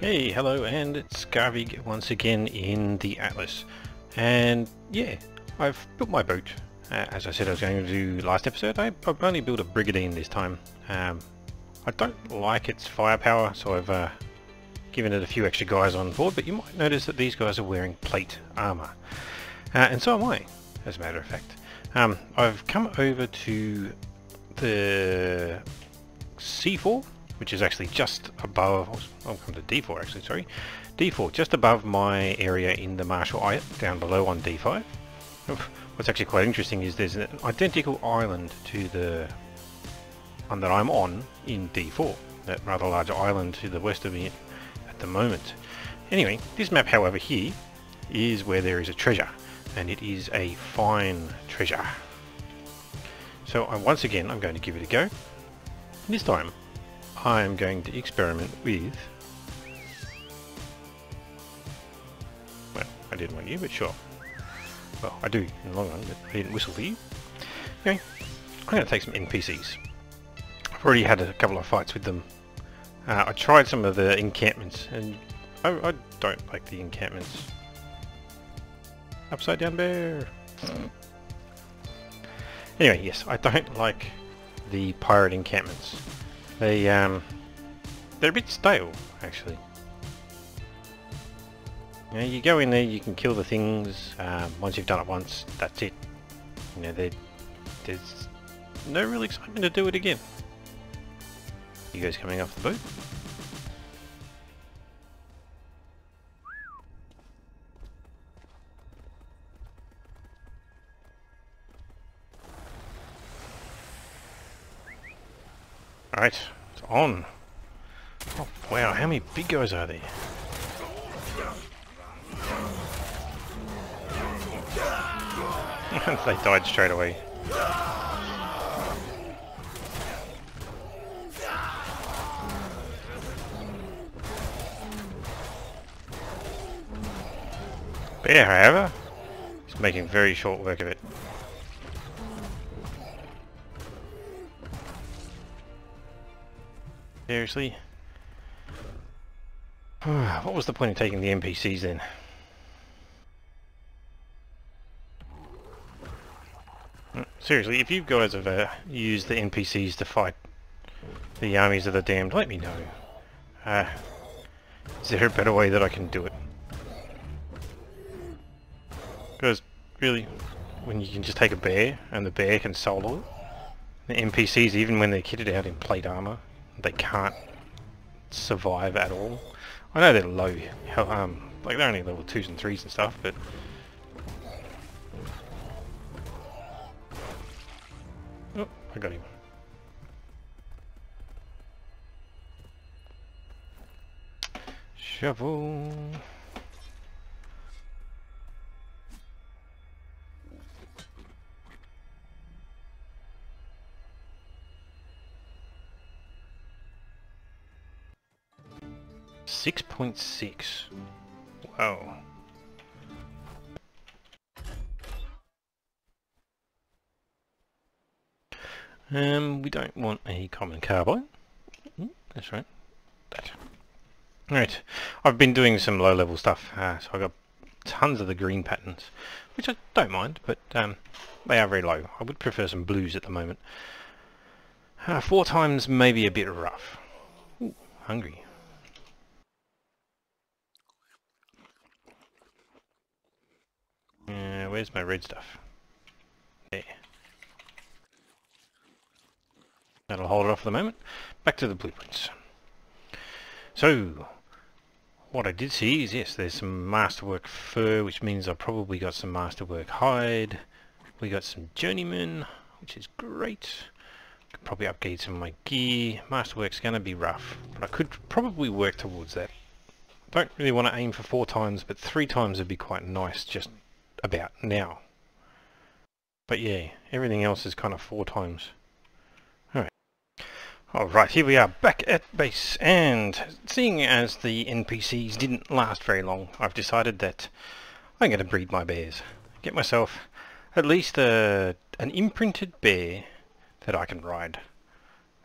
Hey, hello, and it's Skarvig once again in the Atlas. And yeah, I've built my boat. Uh, as I said I was going to do last episode, I, have only built a Brigantine this time. Um, I don't like its firepower, so I've uh, given it a few extra guys on board, but you might notice that these guys are wearing plate armour. Uh, and so am I, as a matter of fact. Um, I've come over to the C4 which is actually just above, oh, I'll come to D4 actually, sorry, D4, just above my area in the Marshall Islet, down below on D5. What's actually quite interesting is there's an identical island to the one that I'm on in D4, that rather large island to the west of me at the moment. Anyway, this map however here is where there is a treasure, and it is a fine treasure. So I, once again I'm going to give it a go. This time I'm going to experiment with... Well, I didn't want you, but sure. Well, I do in the long run, but I didn't whistle for you. Anyway, I'm going to take some NPCs. I've already had a couple of fights with them. Uh, I tried some of the encampments, and I, I don't like the encampments. Upside down bear! Anyway, yes, I don't like the pirate encampments. They, um, they're a bit stale, actually. You know, you go in there, you can kill the things, um, once you've done it once, that's it. You know, there's no real excitement to do it again. You guys coming off the boat? It's on. Oh, wow, how many big guys are there? they died straight away. Bear, however, is making very short work of it. Seriously? what was the point of taking the NPCs then? Hmm, seriously, if you guys have uh, used the NPCs to fight the armies of the damned, let me know. Uh, is there a better way that I can do it? Because, really, when you can just take a bear, and the bear can solo it, the NPCs, even when they're kitted out in plate armor, they can't survive at all. I know they're low, um, like they're only level 2s and 3s and stuff, but... Oh, I got him. Shovel... 6.6. Wow. Um, we don't want a common carbine. Hmm, that's right. That. Alright, I've been doing some low-level stuff, uh, so I've got tons of the green patterns, which I don't mind, but um, they are very low. I would prefer some blues at the moment. Uh, four times maybe a bit rough. Ooh, hungry. Uh, where's my red stuff? There. That'll hold it off for the moment. Back to the blueprints. So, what I did see is, yes, there's some masterwork fur, which means I've probably got some masterwork hide. We got some journeyman, which is great. Could probably upgrade some of my gear. Masterwork's going to be rough, but I could probably work towards that. Don't really want to aim for four times, but three times would be quite nice, just about now. But yeah, everything else is kind of four times. Alright. Alright, here we are back at base and seeing as the NPCs didn't last very long, I've decided that I'm going to breed my bears. Get myself at least a, an imprinted bear that I can ride.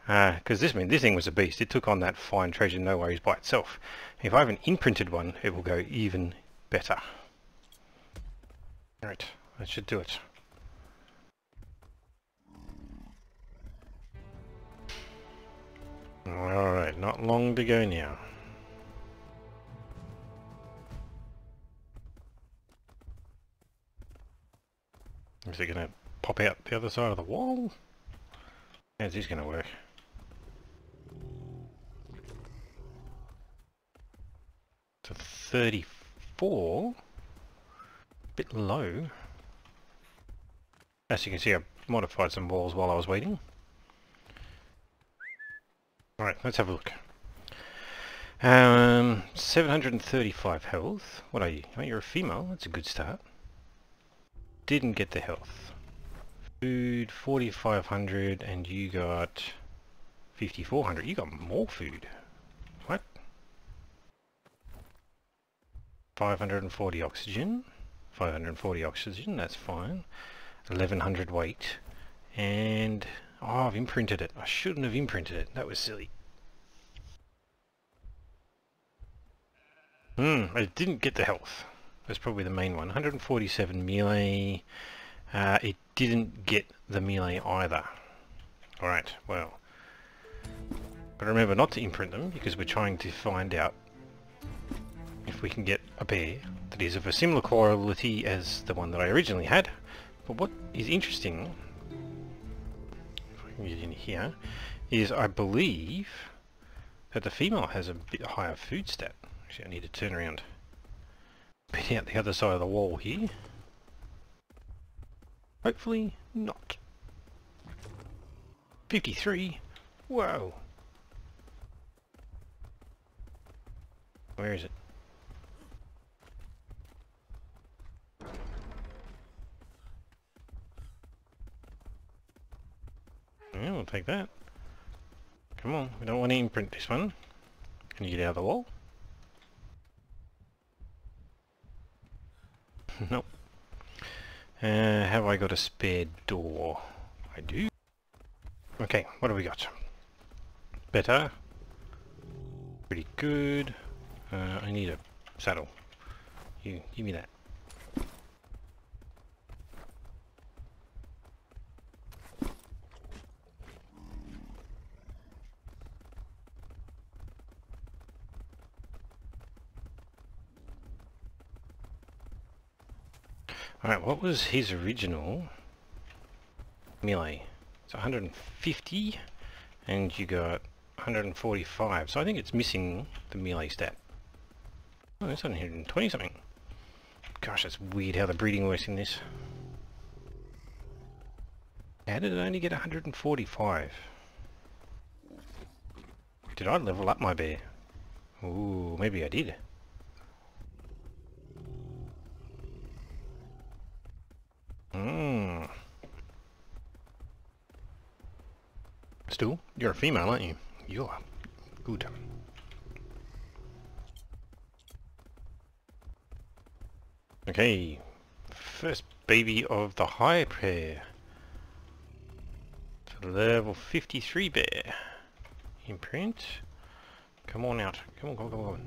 Uh, because this, I mean, this thing was a beast. It took on that fine treasure no worries by itself. If I have an imprinted one, it will go even better. Alright, that should do it. Alright, not long to go now. Is it going to pop out the other side of the wall? How's this going to work? To 34? Bit low. As you can see, I modified some walls while I was waiting. Alright, let's have a look. Um, 735 health. What are you? Oh, you're a female. That's a good start. Didn't get the health. Food, 4500, and you got 5400. You got more food. What? 540 oxygen. 540 oxygen, that's fine. 1100 weight. And... Oh, I've imprinted it. I shouldn't have imprinted it. That was silly. Hmm, I didn't get the health. That's probably the main one. 147 melee. Uh, it didn't get the melee either. Alright, well. But remember not to imprint them because we're trying to find out if we can get a bear that is of a similar quality as the one that I originally had. But what is interesting, if I can get in here, is I believe that the female has a bit higher food stat. Actually, I need to turn around. Bit out the other side of the wall here. Hopefully not. 53? Whoa! Where is it? Take that. Come on, we don't want to imprint this one. Can you get out of the wall? nope. Uh, have I got a spare door? I do. Okay, what have we got? Better. Pretty good. Uh, I need a saddle. You, give me that. Alright, what was his original melee? It's 150 and you got 145, so I think it's missing the melee stat. Oh, it's 120 something. Gosh, that's weird how the breeding works in this. How did it only get 145? Did I level up my bear? Ooh, maybe I did. Hmm. Stu, you're a female, aren't you? You are. Good. Okay. First baby of the high pair. Level 53 bear. Imprint. Come on out. Come on, come on, come on.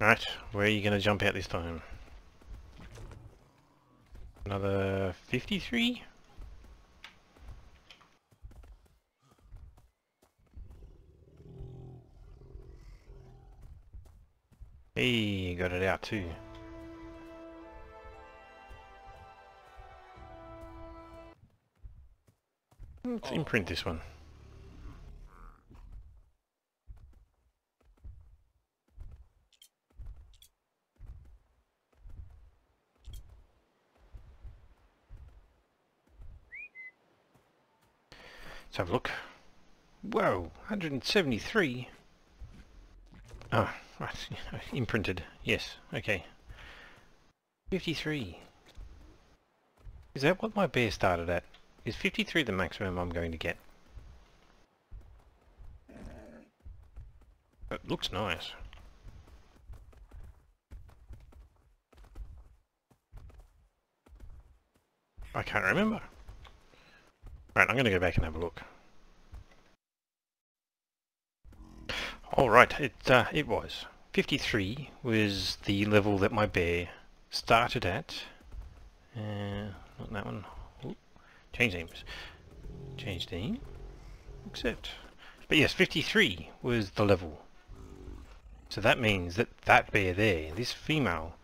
Right, where are you going to jump out this time? Another 53? Hey, got it out too. Let's imprint this one. Let's have a look. Whoa, 173. Ah, oh, right, imprinted. Yes, okay. 53. Is that what my bear started at? Is 53 the maximum I'm going to get? It looks nice. I can't remember. Right, I'm going to go back and have a look. All right, it uh, it was 53 was the level that my bear started at. Uh, not that one. Ooh, change names. Change name. Accept. But yes, 53 was the level. So that means that that bear there, this female,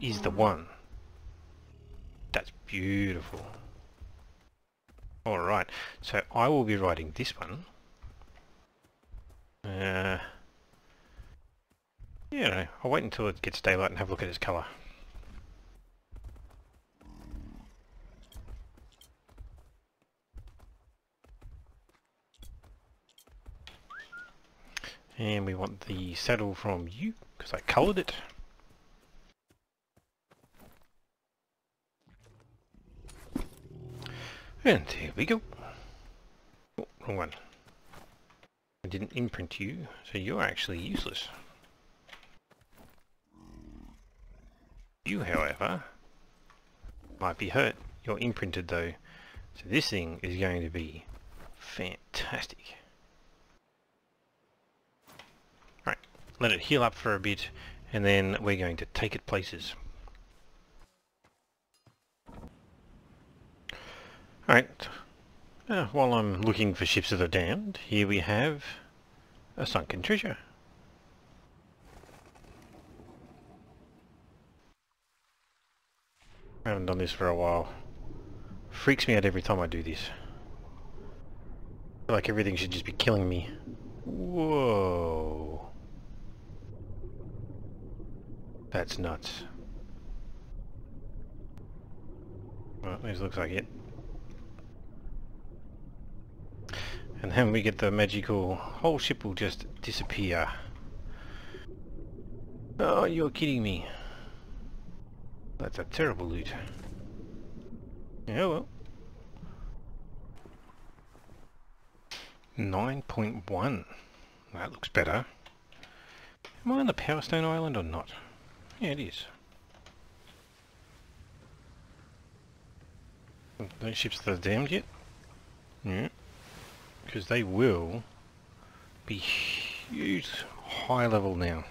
is the one. That's beautiful. Alright, so I will be riding this one. Uh, yeah, no, I'll wait until it gets daylight and have a look at its colour. And we want the saddle from you, because I coloured it. And here we go. Oh, wrong one. I didn't imprint you, so you're actually useless. You, however, might be hurt. You're imprinted though. So this thing is going to be fantastic. Right, let it heal up for a bit and then we're going to take it places. Alright, uh, while I'm looking for ships of the damned, here we have a sunken treasure. I haven't done this for a while. Freaks me out every time I do this. Like everything should just be killing me. Whoa. That's nuts. Well, this looks like it. And then we get the magical, whole ship will just disappear. Oh, you're kidding me. That's a terrible loot. Yeah, well. 9.1. That looks better. Am I on the Power Stone Island or not? Yeah, it is. Those ships that are damned yet? Yeah because they will be huge high level now.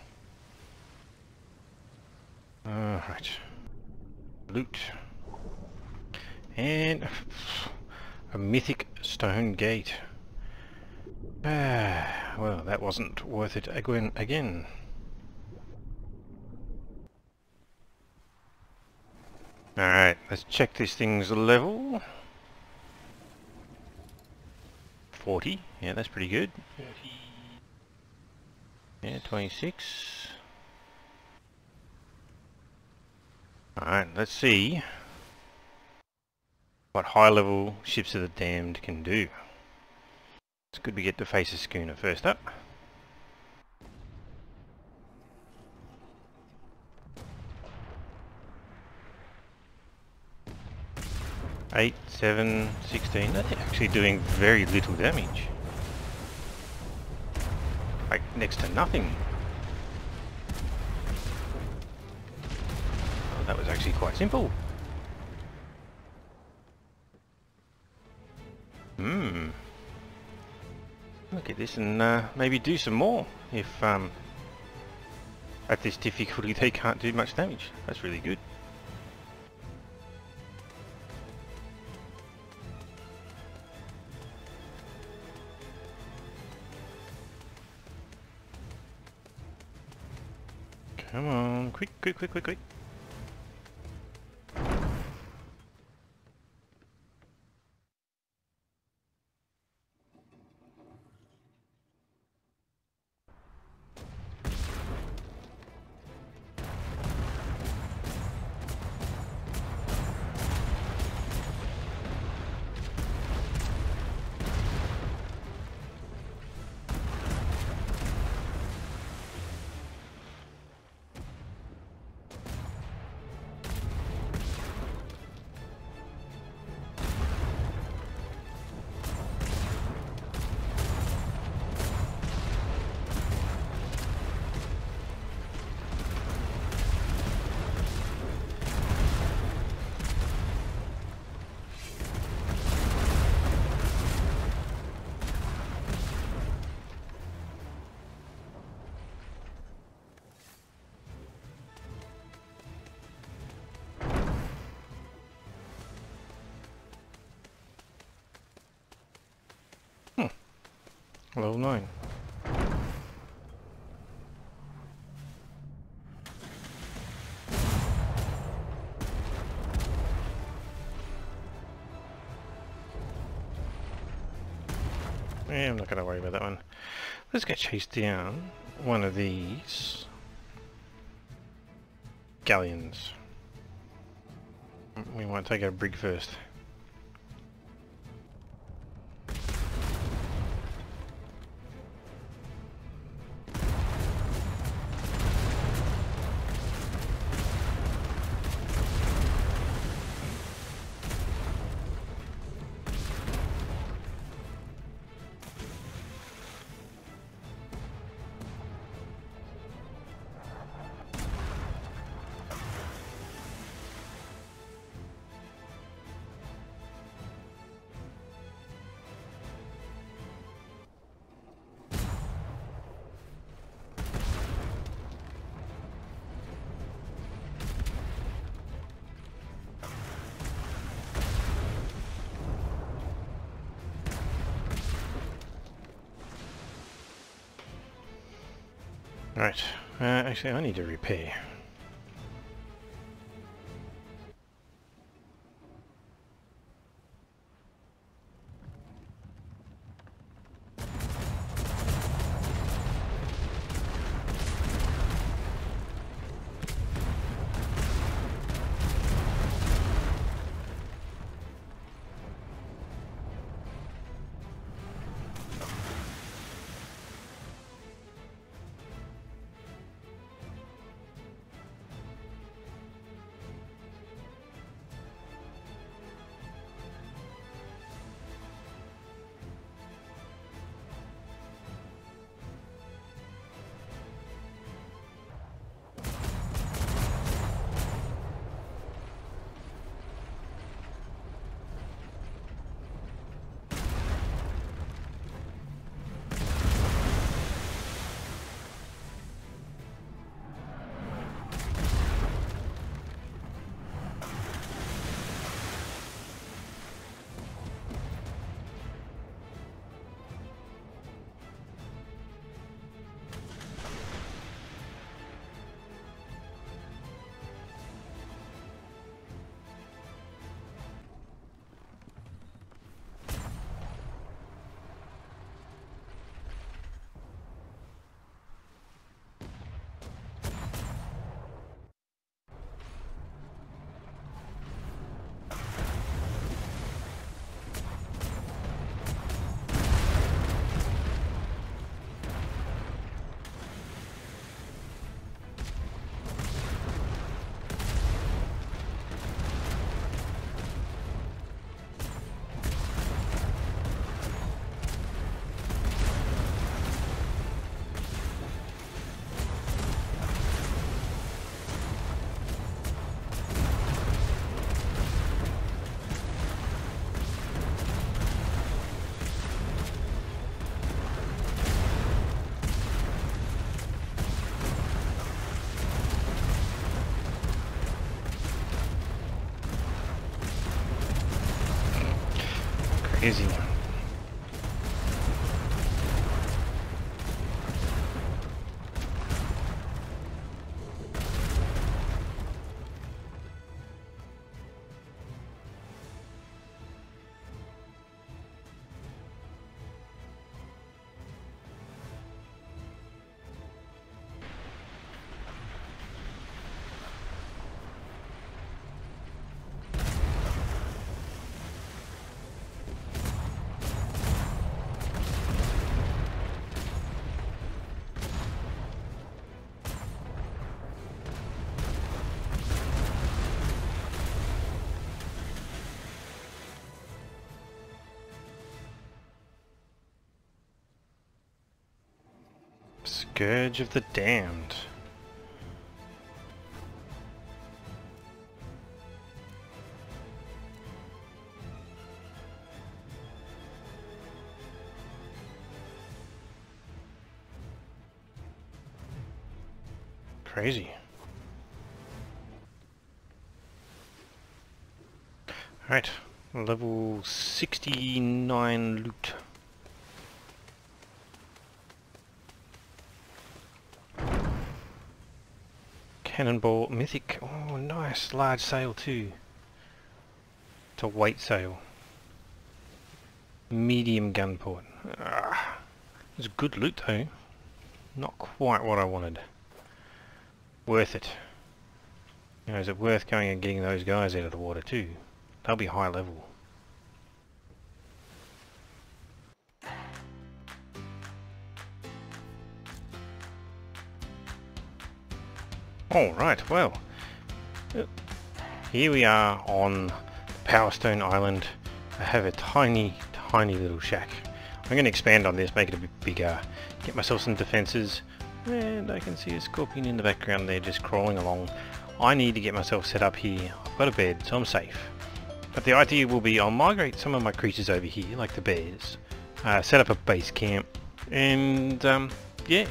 Alright. Loot. And a mythic stone gate. Ah, well, that wasn't worth it again. again. Alright, let's check this thing's level. 40. Yeah, that's pretty good. 40. Yeah, 26. Alright, let's see what high level ships of the damned can do. It's good we get to face a schooner first up. Eight, seven, sixteen. They're actually doing very little damage. Like next to nothing. That was actually quite simple. Hmm. Look at this and uh, maybe do some more if um, at this difficulty they can't do much damage. That's really good. Come on, quick, quick, quick, quick, quick. Level 9. Yeah, I'm not going to worry about that one. Let's get chased down one of these galleons. We might take our brig first. Right, uh, actually I need to repair. Crazy. Scourge of the Damned. Crazy. Alright, level 69 loot. Cannonball Mythic. Oh, nice. Large sail too. It's a weight sail. Medium gun port. Ah, it's good loot though. Not quite what I wanted. Worth it. You know, is it worth going and getting those guys out of the water too? They'll be high level. Alright, well, here we are on Powerstone Island. I have a tiny, tiny little shack. I'm going to expand on this, make it a bit bigger, get myself some defences, and I can see a scorpion in the background there just crawling along. I need to get myself set up here. I've got a bed, so I'm safe. But the idea will be I'll migrate some of my creatures over here, like the bears, uh, set up a base camp, and um, yeah,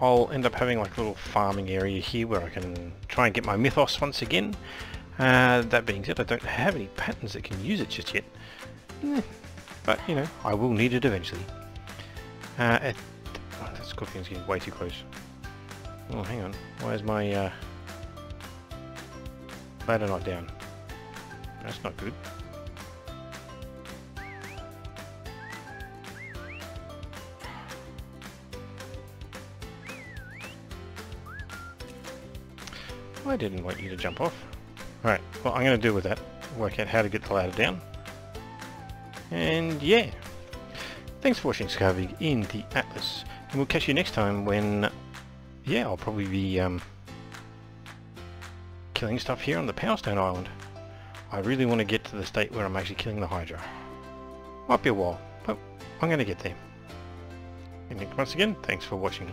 I'll end up having like a little farming area here where I can try and get my mythos once again. Uh, that being said, I don't have any patterns that can use it just yet. Eh, but, you know, I will need it eventually. Uh, it, oh, scorpion's getting way too close. Oh, hang on. Why is my uh, ladder not down? That's not good. I didn't want you to jump off. Alright, well I'm going to deal with that. Work out how to get the ladder down. And yeah. Thanks for watching Skarvig in the Atlas. And we'll catch you next time when, yeah, I'll probably be um, killing stuff here on the Powerstone Island. I really want to get to the state where I'm actually killing the Hydra. Might be a while, but I'm going to get there. And once again, thanks for watching.